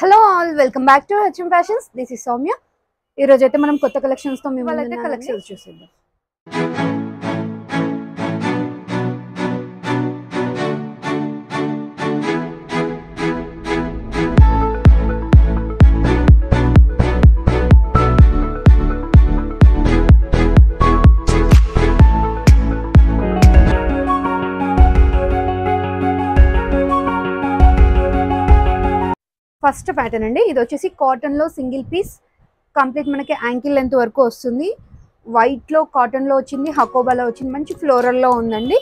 Hello all welcome back to HM fashions. This is Soumya. ఈ రోజు అయితే మనం కొత్త కలెక్షన్స్తో మేము అయితే కలెక్షన్స్ చూసేద్దాం. ఫస్ట్ ప్యాటర్న్ అండి. ఇది వచ్చేసి కాటన్లో సింగిల్ పీస్. కంప్లీట్ మనకి యాంకిల్ లెంత్ వరకు వస్తుంది. వైట్లో కాటన్లో వచ్చింది హకోబాలో వచ్చింది. మంచి ఫ్లోరల్లో ఉందండి.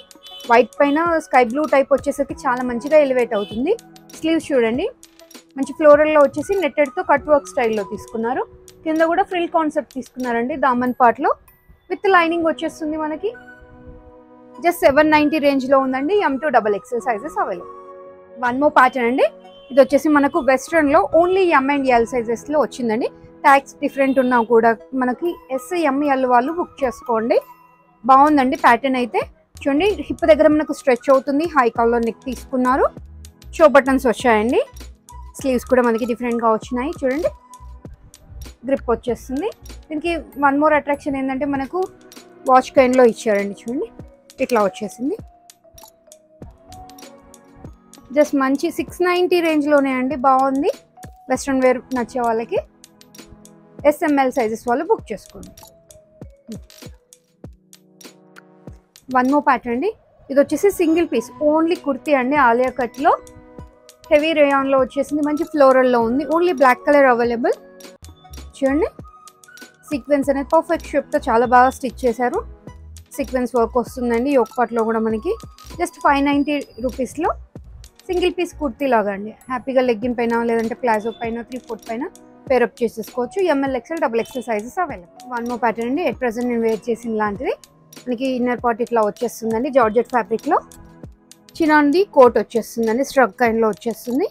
వైట్ పైన స్కై బ్లూ టైప్ వచ్చేసరికి చాలా మంచిగా ఎలివేట్ అవుతుంది. స్లీవ్స్ చూడండి. మంచి ఫ్లోరల్లో వచ్చేసి నెట్టెడ్తో కట్ వర్క్ స్టైల్లో తీసుకున్నారు. కింద కూడా ఫ్రిల్ కాన్సెప్ట్ తీసుకున్నారండి దామన్ పార్ట్లో. విత్ లైనింగ్ వచ్చేస్తుంది మనకి. జస్ట్ సెవెన్ నైంటీ రేంజ్లో ఉందండి. M to double XL sizes available one more pattern అండి. ఇది వచ్చేసి మనకు వెస్ట్రన్లో ఓన్లీ ఎం అండ్ ఎల్ సైజెస్లో వచ్చిందండి. ట్యాక్స్ డిఫరెంట్ ఉన్నా కూడా మనకి ఎస్ ఎంఎల్ వాళ్ళు బుక్ చేసుకోండి. బాగుందండి ప్యాటర్న్ అయితే. చూడండి హిప్ దగ్గర మనకు స్ట్రెచ్ అవుతుంది. హై కాల్లో నెక్ తీసుకున్నారు. షో బటన్స్ వచ్చాయండి. స్లీవ్స్ కూడా మనకి డిఫరెంట్గా వచ్చినాయి. చూడండి. గ్రిప్ వచ్చేస్తుంది. దీనికి వన్ మోర్ అట్రాక్షన్ ఏంటంటే మనకు వాచ్ కైన్లో ఇచ్చారండి. చూడండి. ఇట్లా వచ్చేసింది. జస్ట్ మంచి సిక్స్ నైంటీ రేంజ్లోనే అండి బాగుంది. వెస్ట్రన్ వేర్ నచ్చే వాళ్ళకి ఎస్ఎంఎల్ సైజెస్ వాళ్ళు బుక్ చేసుకోండి. వన్ మో ప్యాటర్న్ అండి. ఇది వచ్చేసి సింగిల్ పీస్ ఓన్లీ కుర్తీ అండి ఆలియా కట్లో హెవీ రేయాన్లో వచ్చేసింది మంచి ఫ్లోరల్లో ఉంది. ఓన్లీ బ్లాక్ కలర్ అవైలబుల్ చూడండి. సీక్వెన్స్ అనేది పర్ఫెక్ట్ షేప్తో చాలా బాగా స్టిచ్ చేశారు. సీక్వెన్స్ వర్క్ వస్తుందండి యోక్ పార్ట్లో కూడా మనకి. జస్ట్ ఫైవ్ నైంటీ రూపీస్లో సింగిల్ పీస్ కుర్తీ లాగా అండి. హ్యాపీగా లెగ్గిన్ పైన లేదంటే ప్లాజో పైన త్రీ ఫోర్త్ పైన పేరప్ చేసేసుకోవచ్చు. ML XL double XL sizes available one more pattern అండి. ఎట్ ప్రజెంట్ నేను వేర్ చేసిన లాంటిది. మనకి ఇన్నర్ పార్ట్ ఇట్లా వచ్చేస్తుందండి. జార్జెట్ ఫ్యాబ్రిక్లో చిన్నది కోట్ వచ్చేస్తుందండి. స్ట్రక్ కైండ్లో వచ్చేస్తుంది.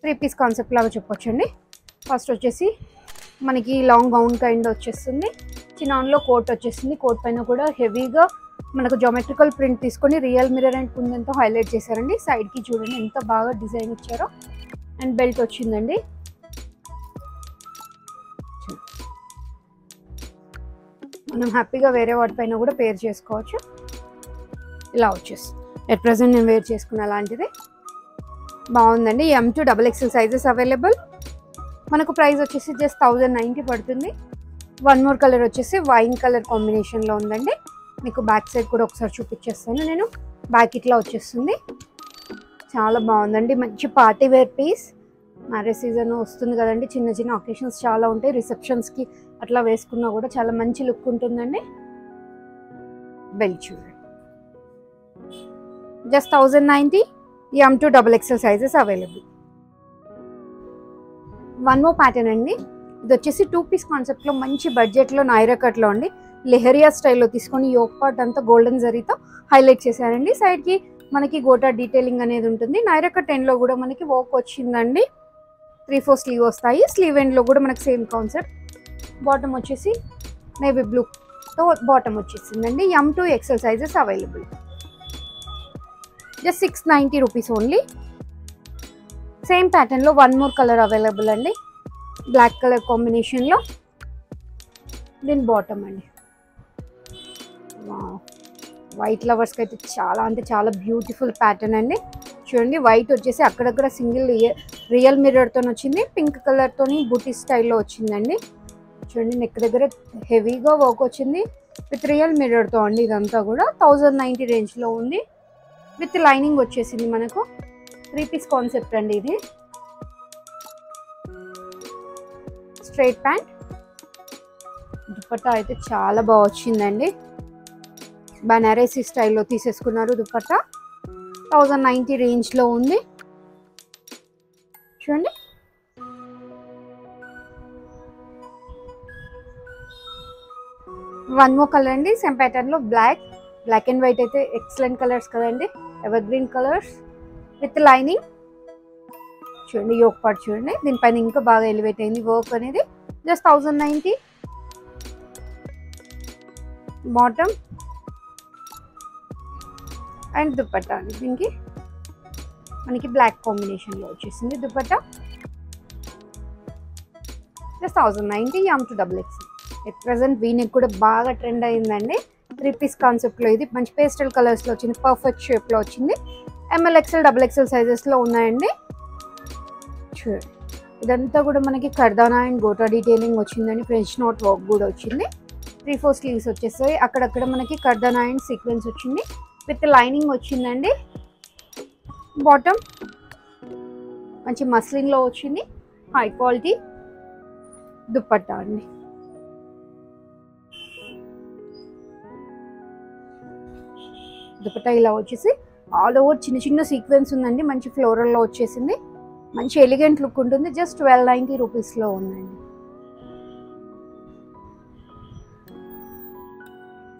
త్రీ పీస్ కాన్సెప్ట్ లాగా చెప్పొచ్చండి. ఫస్ట్ వచ్చేసి మనకి లాంగ్ గౌన్ కైండ్ వచ్చేస్తుంది. చినాన్లో కోట్ వచ్చేస్తుంది. కోట్ పైన కూడా హెవీగా మనకు జోమెట్రికల్ ప్రింట్ తీసుకొని రియల్ మిరర్ అండ్ కుందంతో హైలైట్ చేశారండి. సైడ్కి చూడండి ఎంత బాగా డిజైన్ ఇచ్చారో. అండ్ బెల్ట్ వచ్చిందండి. మనం హ్యాపీగా వేరే వాటిపైన కూడా పేర్ చేసుకోవచ్చు. ఇలా వచ్చేస్తుంది. ఎట్ ప్రజెంట్ నేను వేర్ చేసుకున్న అలాంటిది. బాగుందండి. M to double XL sizes available మనకు ప్రైస్ వచ్చేసి జస్ట్ థౌజండ్ నైంటీ పడుతుంది. వన్ మోర్ కలర్ వచ్చేసి వైన్ కలర్ కాంబినేషన్లో ఉందండి. మీకు బ్యాక్ సైడ్ కూడా ఒకసారి చూపించేస్తాను నేను. బ్యాక్ ఇట్లా వచ్చేస్తుంది. చాలా బాగుందండి. మంచి party wear piece marriage season వస్తుంది కదండి. చిన్న చిన్న ఒకేషన్స్ చాలా ఉంటాయి. రిసెప్షన్స్కి అట్లా వేసుకున్నా కూడా చాలా మంచి లుక్ ఉంటుందండి. బెల్ట్ చూడండి. Just thousand ninety M to double XL sizes available one more pattern అండి. ఇది వచ్చేసి టూ పీస్ కాన్సెప్ట్లో మంచి బడ్జెట్లో నైరా కట్లో అండి. లెహరియా స్టైల్లో తీసుకొని యోక్ పార్ట్ అంతా గోల్డెన్ జరీతో హైలైట్ చేశారండి. సైడ్కి మనకి గోటా డీటెయిలింగ్ అనేది ఉంటుంది. నైరక టెన్లో కూడా మనకి వర్క్ వచ్చిందండి. త్రీ ఫోర్ స్లీవ్ వస్తాయి. స్లీవ్ ఎండ్లో కూడా మనకి సేమ్ కాన్సెప్ట్ బాటమ్ వచ్చేసి నేవీ బ్లూతో బాటమ్ వచ్చేసిందండి. M to XL sizes available just six ninety rupees only same ప్యాటర్న్లో వన్ మోర్ కలర్ అవైలబుల్ అండి. బ్లాక్ కలర్ కాంబినేషన్లో దీని బాటమ్ అండి. వైట్ లవర్స్కి అయితే చాలా అంటే చాలా బ్యూటిఫుల్ ప్యాటర్న్ అండి. చూడండి వైట్ వచ్చేసి అక్కడక్కడ సింగిల్ రియల్ మిర్రర్తో వచ్చింది పింక్ కలర్తో బూటీ స్టైల్లో వచ్చిందండి. చూడండి నెక్ దగ్గర హెవీగా వర్క్ వచ్చింది. విత్ రియల్ మిర్రర్తో అండి ఇదంతా కూడా. థౌజండ్ నైంటీ రేంజ్లో ఉంది. విత్ లైనింగ్ వచ్చేసింది మనకు. త్రీ పీస్ కాన్సెప్ట్ అండి ఇది. స్ట్రైట్ ప్యాంట్ దుపట్టా అయితే చాలా బాగా వచ్చిందండి. బనారసీ స్టైల్లో తీసేసుకున్నారు దుపట్టా. థౌజండ్ నైంటీ రేంజ్లో ఉంది. చూడండి. వన్ మో కలర్ అండి. సేమ్ ప్యాటర్న్లో బ్లాక్. బ్లాక్ అండ్ వైట్ అయితే ఎక్సలెంట్ కలర్స్ కదండి. Ever green colours with lining. చూడండి యోక్ పాటు చూడండి. దీనిపైన ఇంకా బాగా ఎలివేట్ అయింది వర్క్ అనేది. Just thousand ninety bottom. And dupatta అండి. దీనికి మనకి బ్లాక్ కాంబినేషన్లో వచ్చేసింది dupatta. Just thousand ninety M to double X at present V neck కూడా బాగా ట్రెండ్ అయిందండి. త్రీ పీస్ కాన్సెప్ట్లో ఇది. మంచి పేస్టల్ కలర్స్లో వచ్చింది. పర్ఫెక్ట్ షేప్లో వచ్చింది. M L XL double XL సైజెస్లో ఉన్నాయండి. ఇదంతా కూడా మనకి కర్దానా అండ్ గోటా డీటెయిలింగ్ వచ్చిందండి. ఫ్రెంచ్ నోట్ వర్క్ కూడా వచ్చింది. త్రీ ఫోర్ స్లీవ్స్ వచ్చేస్తాయి అక్కడక్కడ మనకి కర్దానా అండ్ సీక్వెన్స్ వచ్చింది. విత్ లైనింగ్ వచ్చిందండి. బాటమ్ మంచి మస్లిన్లో వచ్చింది. హై క్వాలిటీ దుప్పట్టా అండి. దుపట్టా ఇలా వచ్చేసి ఆల్ ఓవర్ చిన్న చిన్న సీక్వెన్స్ ఉందండి. మంచి ఫ్లోరల్లో వచ్చేసింది. మంచి ఎలిగెంట్ లుక్ ఉంటుంది. జస్ట్ ట్వెల్వ్ నైంటీ రూపీస్లో ఉందండి.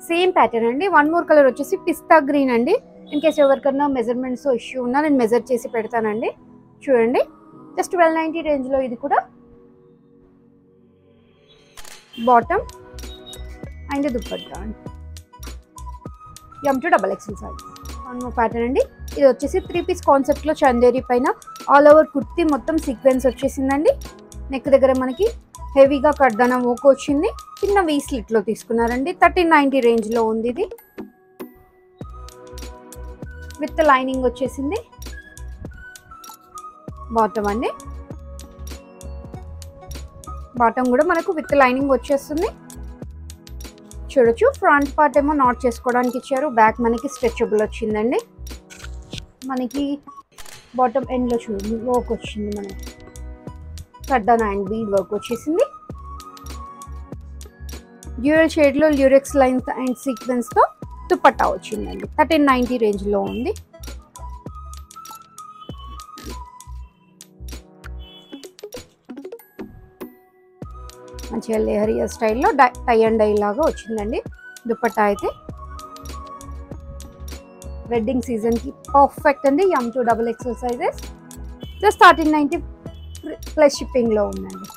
సేమ్ ప్యాటర్న్ అండి. వన్ మోర్ కలర్ వచ్చేసి పిస్తా గ్రీన్ అండి. ఇన్ కేస్ ఎవరికన్నా మెజర్మెంట్స్ ఇష్యూ ఉన్నా నేను మెజర్ చేసి పెడతానండి. చూడండి. జస్ట్ ట్వెల్వ్ నైంటీ రేంజ్లో ఇది కూడా. బాటమ్ అండ్ దుప్పట్టా అండి M to double XL size one more pattern అండి. ఇది వచ్చేసి త్రీ పీస్ కాన్సెప్ట్లో చందేరి పైన ఆల్ ఓవర్ కుర్తీ మొత్తం సీక్వెన్స్ వచ్చేసిందండి. నెక్ దగ్గర మనకి హెవీగా కడ్దాన ఓక్ వచ్చింది చిన్న వీ స్లిట్లో తీసుకున్నారండి. థర్టీన్ నైంటీ రేంజ్లో ఉంది ఇది. విత్ లైనింగ్ వచ్చేసింది. బాటమ్ అండి. బాటమ్ కూడా మనకు విత్ లైనింగ్ వచ్చేస్తుంది. చూడొచ్చు. ఫ్రంట్ పార్ట్ ఏమో నాట్ చేసుకోవడానికి ఇచ్చారు. బ్యాక్ మనకి స్ట్రెచబుల్ వచ్చిందండి. మనకి బాటమ్ ఎండ్లో చూడండి. వర్క్ వచ్చింది మనకి. కడ్డాన్ అండ్ బీడ్ వర్క్ వచ్చేసింది. డ్యూరల్ షేడ్లో ల్యూరెక్స్ లైన్స్ అండ్ సీక్వెన్స్తో దుపట్టా వచ్చిందండి. థర్టీన్ నైంటీ రేంజ్లో ఉంది. మంచిగా లెహరియా స్టైల్లో టై అండ్ డై లాగా వచ్చిందండి. దుపట్టా అయితే. వెడ్డింగ్ సీజన్కి పర్ఫెక్ట్ అండి. M to double XL sizes just thirteen ninety plus షిప్పింగ్లో ఉందండి.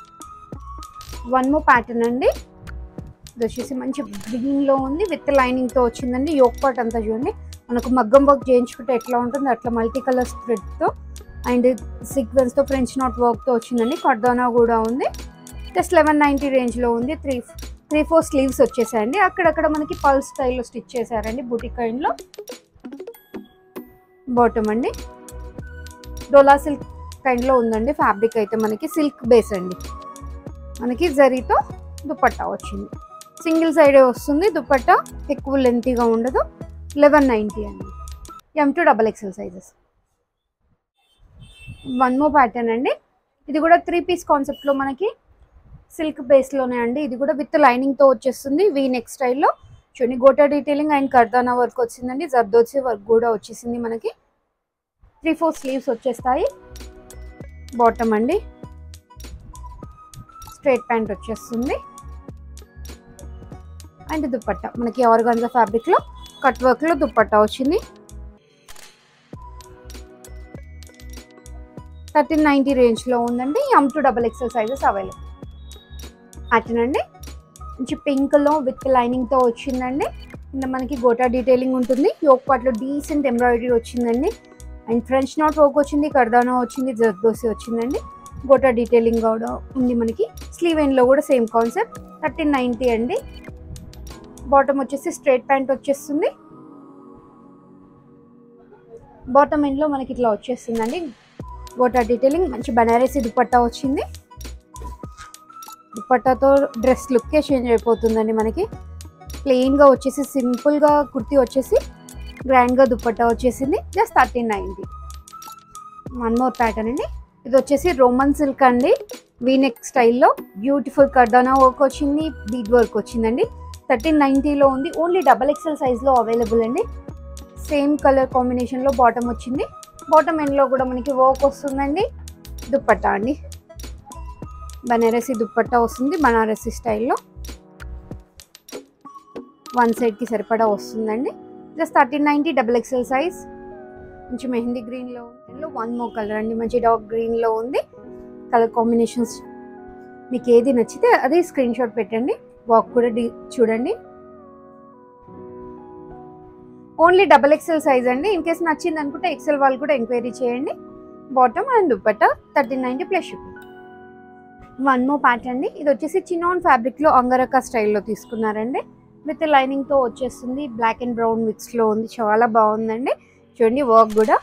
వన్ మో ప్యాటర్న్ అండి. ఇది వచ్చేసి మంచి గ్రీన్లో ఉంది విత్ లైనింగ్తో వచ్చిందండి. యోక్ పార్ట్ అంతా చూడండి. మనకు మగ్గం వర్క్ చేయించుకుంటే ఎట్లా ఉంటుంది అట్లా మల్టీ కలర్ స్ప్రెడ్తో అండ్ సీక్వెన్స్తో ఫ్రెంచ్ నాట్ వర్క్తో వచ్చిందండి. కర్దానా కూడా ఉంది. జస్ట్ లెవెన్ నైంటీ రేంజ్లో ఉంది. త్రీ త్రీ ఫోర్ స్లీవ్స్ వచ్చేసాయండి. అక్కడక్కడ మనకి పల్స్ స్టైల్లో స్టిచ్ చేశారండి బుటిక్ కైండ్లో బాటమ్ అండి. డోలా సిల్క్ కైండ్లో ఉందండి ఫ్యాబ్రిక్ అయితే మనకి సిల్క్ బేస్ అండి. మనకి జరీతో దుపట్టా వచ్చింది. సింగిల్ సైడే వస్తుంది దుపట్టా ఎక్కువ లెంతీగా ఉండదు లెవెన్ నైంటీ అండి. M to double XL sizes one more pattern అండి. ఇది కూడా త్రీ పీస్ కాన్సెప్ట్లో మనకి సిల్క్ బేస్లోనే అండి. ఇది కూడా విత్ లైనింగ్తో వచ్చేస్తుంది వీ నెక్ స్టైల్లో చూడండి gota detailing and kardana work వచ్చిందండి. జర్దోచి వర్క్ కూడా వచ్చేసింది మనకి. త్రీ ఫోర్ స్లీవ్స్ వచ్చేస్తాయి. బాటమ్ అండి. స్ట్రైట్ ప్యాంట్ వచ్చేస్తుంది. అండ్ దుప్పట్టా. మనకి ఆర్గాన్జా ఫ్యాబ్రిక్లో కట్ వర్క్లో దుప్పట్టా వచ్చింది. థర్టీన్ నైంటీ రేంజ్లో ఉందండి. M to double XL sizes available అటనండి మంచి పింక్లో విత్ లైనింగ్తో వచ్చిందండి. కింద మనకి గోటా డీటెయిలింగ్ ఉంటుంది. యోక్ పార్ట్లో డీసెంట్ ఎంబ్రాయిడరీ వచ్చిందండి. అండ్ ఫ్రెంచ్ నాట్ వర్క్ వచ్చింది కర్దానా వచ్చింది జర్దోసి వచ్చిందండి. గోటా డీటెయిలింగ్ కూడా ఉంది మనకి. స్లీవ్ ఎండ్లో కూడా సేమ్ కాన్సెప్ట్ థర్టీన్ నైంటీ అండి. బాటమ్ వచ్చేసి స్ట్రైట్ ప్యాంట్ వచ్చేస్తుంది. బాటమ్ ఎండ్లో మనకి ఇట్లా వచ్చేస్తుందండి. గోటా డీటెయిలింగ్ మంచి బనారసి దుపట్టా వచ్చింది. దుపట్టాతో డ్రెస్ లుక్కే చేంజ్ అయిపోతుందండి మనకి. ప్లెయిన్గా వచ్చేసి సింపుల్గా కుర్తీ వచ్చేసి గ్రాండ్గా దుప్పట్ట వచ్చేసింది. Just thirteen ninety one more pattern అండి. ఇది వచ్చేసి రోమన్ సిల్క్ అండి. వీనెక్ స్టైల్లో బ్యూటిఫుల్ కర్దానా వర్క్ వచ్చింది బీడ్ వర్క్ వచ్చిందండి. థర్టీన్ నైంటీలో ఉంది. ఓన్లీ డబల్ ఎక్సెల్ సైజ్లో అవైలబుల్ అండి. సేమ్ కలర్ కాంబినేషన్లో బాటమ్ వచ్చింది. బాటమ్ ఎండ్లో కూడా మనకి వర్క్ వస్తుందండి. దుప్పట్టా అండి. బనారసి దుప్పట్టా వస్తుంది బనారసి స్టైల్లో వన్ సైడ్కి సరిపడా వస్తుందండి. Just thirteen ninety double XL size. మంచి మెహందీ గ్రీన్లో ఉంది. వన్ మో కలర్ అండి. మంచి డార్క్ గ్రీన్లో ఉంది. కలర్ కాంబినేషన్స్ మీకు ఏది నచ్చితే అది స్క్రీన్ షాట్ పెట్టండి. వాక్ కూడా డి చూడండి. ఓన్లీ డబల్ ఎక్సెల్ సైజ్ అండి. ఇన్ కేస్ నచ్చింది అనుకుంటే ఎక్సెల్ వాళ్ళు కూడా ఎంక్వైరీ చేయండి. Bottom and dupatta thirteen ninety plus shipping one more pattern అండి. ఇది వచ్చేసి చినాన్ ఫ్యాబ్రిక్లో అంగరక్క స్టైల్లో తీసుకున్నారండి. విత్ లైనింగ్తో వచ్చేస్తుంది. బ్లాక్ అండ్ బ్రౌన్ మిక్స్లో ఉంది. చాలా బాగుందండి. చూడండి వర్క్ కూడా.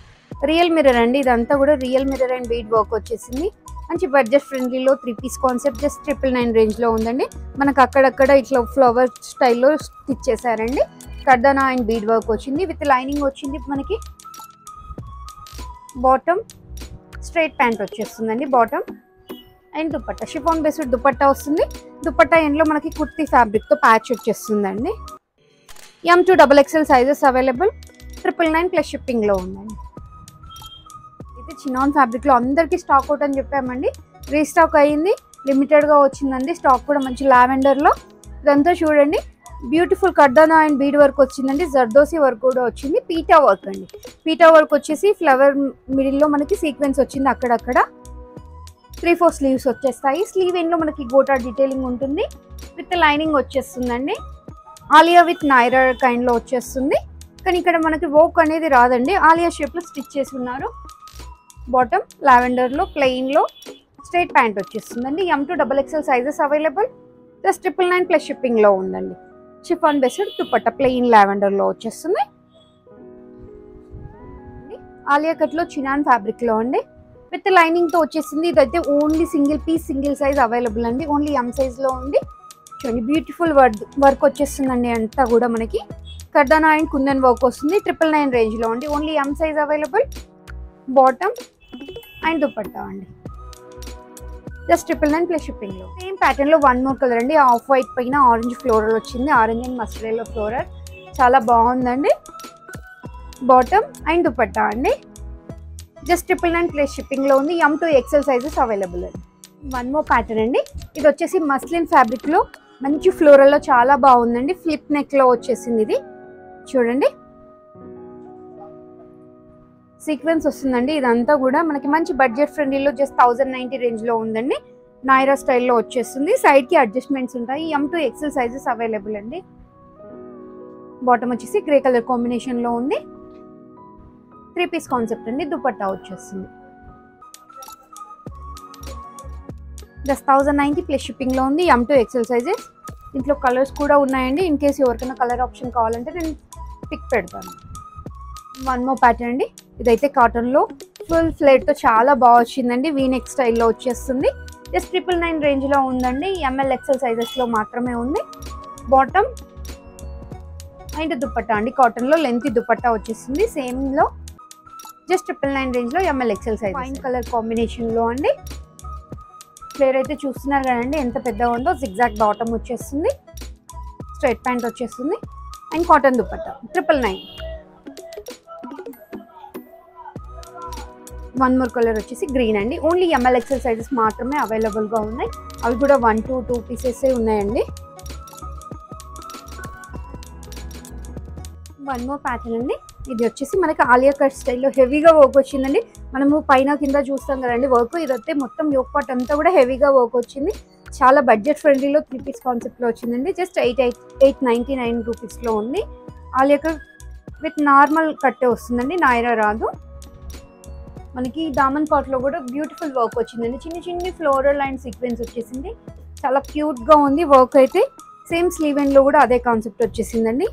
రియల్ మిర్రర్ అండి. ఇదంతా కూడా real mirror and bead work వచ్చేసింది. మంచి budget ఫ్రెండ్లీలో three piece concept just triple nine రేంజ్లో ఉందండి. మనకు అక్కడక్కడ ఇట్లా ఫ్లవర్ స్టైల్లో స్టిచ్ చేశారండి కర్దనా అండ్ బీడ్ వర్క్ వచ్చింది. విత్ లైనింగ్ వచ్చింది మనకి. బాటమ్ స్ట్రైట్ ప్యాంట్ వచ్చేస్తుందండి. Bottom and dupatta chiffon based dupatta వస్తుంది. దుపట్టా ఎండ్లో మనకి కుర్తీ ఫ్యాబ్రిక్తో ప్యాచ్ వచ్చేస్తుందండి. M to double XL sizes available triple nine plus షిప్పింగ్లో ఉందండి. అయితే చినాన్ ఫ్యాబ్రిక్లో అందరికీ స్టాక్ అవుట్ అని చెప్పామండి. రీస్టాక్ అయ్యింది లిమిటెడ్గా వచ్చిందండి. స్టాక్ కూడా మంచి లావెండర్లో. ఇదంతా చూడండి. Beautiful kardana and bead work వచ్చిందండి. జర్దోసి వర్క్ కూడా వచ్చింది. పీటా వర్క్ అండి. పీటా వర్క్ వచ్చేసి ఫ్లవర్ మిడిల్లో మనకి సీక్వెన్స్ వచ్చింది అక్కడక్కడ. త్రీ ఫోర్ స్లీవ్స్ వచ్చేస్తాయి. స్లీవ్ ఎండ్లో మనకి గోటా డీటెయిలింగ్ ఉంటుంది. విత్ లైనింగ్ వచ్చేస్తుందండి. ఆలియా విత్ నైరా కైండ్లో వచ్చేస్తుంది. కానీ ఇక్కడ మనకి వోక్ అనేది రాదండి. ఆలియా షేప్లో స్టిచ్ చేసి ఉన్నారు. బాటమ్ లావెండర్లో ప్లెయిన్లో స్ట్రైట్ ప్యాంట్ వచ్చేస్తుందండి. M to double XL sizes available plus triple nine plus షిప్పింగ్లో ఉందండి. షిఫాన్ బెస్డ్ దుప్పట్ట ప్లెయిన్ లావెండర్లో వచ్చేస్తుంది ఆలియా కట్లో చినాన్ ఫ్యాబ్రిక్లో అండి. విత్ లైనింగ్తో వచ్చేసింది. ఇదైతే only single piece single size available అండి. ఓన్లీ ఎం సైజ్లో ఉంది. చూడండి బ్యూటిఫుల్ వర్క్ వర్క్ వచ్చేస్తుందండి అంతా కూడా మనకి. కర్దానా అండ్ కుందన్ వర్క్ వస్తుంది. ట్రిపుల్ నైన్ రేంజ్లో అండి only M size available. Bottom and dupatta అండి. జస్ట్ ట్రిపుల్ నైన్ ప్లస్ షిప్పింగ్లో. సేమ్ ప్యాటర్న్లో వన్ మోర్ కలర్ అండి. ఆఫ్ వైట్ పైన ఆరెంజ్ ఫ్లోరల్ వచ్చింది. Orange and mustard floral. చాలా బాగుందండి. బాటమ్ అండ్ దుపట్టా అండి. జస్ట్ ట్రిపుల్ నైన్ ప్లస్ షిప్పింగ్లో ఉంది. M to XL sizes available అండి. వన్ మోర్ ప్యాటర్న్ అండి. ఇది వచ్చేసి మస్లిన్ ఫ్యాబ్రిక్లో మంచి ఫ్లోరల్లో చాలా బాగుందండి. ఫ్లిప్ నెక్లో వచ్చేసింది ఇది. చూడండి. సీక్వెన్స్ వస్తుందండి. ఇదంతా కూడా మనకి మంచి బడ్జెట్ ఫ్రెండ్లీలో జస్ట్ థౌజండ్ నైంటీ రేంజ్లో ఉందండి. నాయిరా స్టైల్లో వచ్చేస్తుంది. సైడ్కి అడ్జస్ట్మెంట్స్ ఉంటాయి. M to XL sizes available అండి. బాటమ్ వచ్చేసి గ్రే కలర్ కాంబినేషన్లో ఉంది. త్రీ పీస్ కాన్సెప్ట్ అండి దుపట్టా వచ్చేస్తుంది. జస్ట్ థౌజండ్ నైంటీ ప్లస్ షిప్పింగ్లో ఉంది ఎం టూ ఎక్సెల్ సైజెస్ ఇంట్లో కలర్స్ కూడా ఉన్నాయండి ఇన్ కేస్ ఎవరికైనా కలర్ ఆప్షన్ కావాలంటే నేను పిక్ పెడతాను. వన్ మో ప్యాటర్న్ అండి ఇదైతే కాటన్లో ఫుల్ ఫ్లేట్తో చాలా బాగా వచ్చిందండి వీనెక్ స్టైల్లో వచ్చేస్తుంది. జస్ట్ ట్రిపుల్ నైన్ రేంజ్లో ఉందండి ఎంఎల్ ఎక్సెల్ సైజెస్లో మాత్రమే ఉంది. బాటమ్ అండ్ దుపట్టా అండి కాటన్లో లెంత్ దుపట్టా వచ్చేస్తుంది సేమ్లో జస్ట్ ట్రిపుల్ నైన్ రేంజ్లో ML XL size wine colour కాంబినేషన్లో అండి. ఫ్లేర్ అయితే చూస్తున్నారు కదండి ఎంత పెద్దగా ఉందో. జిగ్జాక్ బాటమ్ వచ్చేస్తుంది. స్ట్రైట్ ప్యాంట్ వచ్చేస్తుంది. And cotton dupatta triple nine one more colour వచ్చేసి గ్రీన్ అండి. ఓన్లీ ఎంఎల్ ఎక్సెల్ సైజెస్ మాత్రమే అవైలబుల్గా ఉన్నాయి. అవి కూడా వన్ టూ టూ పీసెస్ ఉన్నాయండి. వన్ మోర్ ప్యాటర్న్ అండి. ఇది వచ్చేసి మనకి ఆలియా కట్ స్టైల్లో హెవీగా వర్క్ వచ్చిందండి. మనము పైన కింద చూస్తాం కదండి వర్క్ ఇదైతే మొత్తం యోక్ పార్ట్ అంతా కూడా హెవీగా వర్క్ వచ్చింది. చాలా బడ్జెట్ ఫ్రెండ్లీలో త్రీ పీస్ కాన్సెప్ట్లో వచ్చిందండి. Just eight eight eight ninety nine రూపీస్లో ఉంది. ఆలియా కట్ విత్ నార్మల్ కట్టే వస్తుందండి నాయరా రాదు. మనకి దామన్ పాట్లో కూడా బ్యూటిఫుల్ వర్క్ వచ్చిందండి. చిన్న చిన్ని ఫ్లోరల్ అండ్ సీక్వెన్స్ వచ్చేసింది. చాలా క్యూట్గా ఉంది వర్క్ అయితే. సేమ్ స్లీవ్ ఎండ్లో కూడా అదే కాన్సెప్ట్ వచ్చేసిందండి.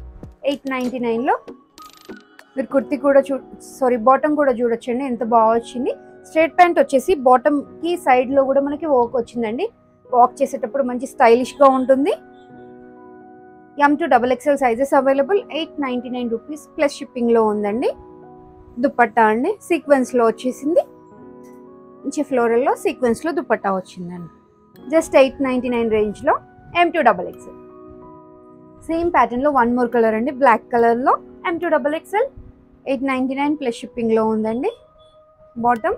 ఎయిట్ నైంటీ నైన్లో మీరు కుర్తి కూడా చూ సారీ బాటమ్ కూడా చూడొచ్చండి. ఎంత బాగా వచ్చింది. స్ట్రేట్ ప్యాంట్ వచ్చేసి బాటమ్కి సైడ్లో కూడా మనకి వర్క్ వచ్చిందండి. వాక్ చేసేటప్పుడు మంచి స్టైలిష్గా ఉంటుంది. M to double XL sizes available eight ninety nine rupees plus షిప్పింగ్లో ఉందండి. దుపట్టా అండి సీక్వెన్స్లో వచ్చేసింది. మంచి ఫ్లోరల్లో సీక్వెన్స్లో దుపట్టా వచ్చిందండి. జస్ట్ ఎయిట్ నైంటీ నైన్ రేంజ్లో M to double XL same ప్యాటర్న్లో వన్ మోర్ కలర్ అండి బ్లాక్ కలర్లో M to double XL eight ninety nine plus షిప్పింగ్లో ఉందండి. Bottom.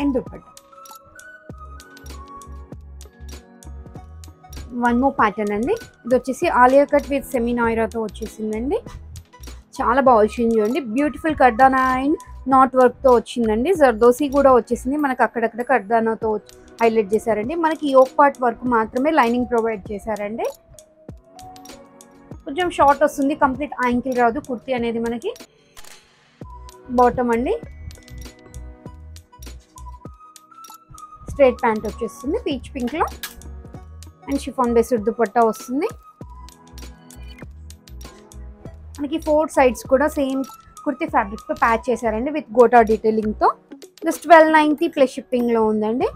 And dupatta one more pattern అండి. ఇది వచ్చేసి ఆలియా కట్ విత్ సెమీనాయిరాతో వచ్చేసిందండి. చాలా బాగా వచ్చింది చూడండి. బ్యూటిఫుల్ కర్దానా అండ్ నాట్ వర్క్తో వచ్చిందండి. జర్దోసి కూడా వచ్చేసింది. మనకి అక్కడక్కడ కర్దానాతో హైలైట్ చేశారండి. మనకి యోక్ పార్ట్ వర్క్ మాత్రమే లైనింగ్ ప్రొవైడ్ చేశారండి. కొంచెం షార్ట్ వస్తుంది కంప్లీట్ యాంకిల్ రాదు కుర్తీ అనేది మనకి బాటమ్ అండి. స్ట్రేట్ ప్యాంట్ వచ్చేస్తుంది పీచ్ పింక్లో అండ్ షిఫాన్ బేస్డ్ దుపట్టా వస్తుంది. మనకి ఫోర్ సైడ్స్ కూడా సేమ్ కుర్తీ ఫ్యాబ్రిక్తో ప్యాచ్ చేశారండి విత్ గోటా డీటెయిలింగ్తో జస్ట్ ట్వెల్వ్ నైంటీ ప్లస్ షిప్పింగ్లో ఉందండి.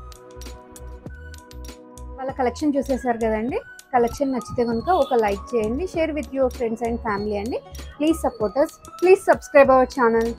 వాళ్ళ కలెక్షన్ చూసేసారు కదండి. కలెక్షన్ నచ్చితే కనుక ఒక లైక్ చేయండి share with your friends and family అండి. Please supporters please subscribe our channel.